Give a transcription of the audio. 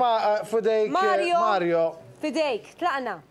Ma, uh, eh, fudejk, eh, Mario. Mario. Fidejk, tlaqna.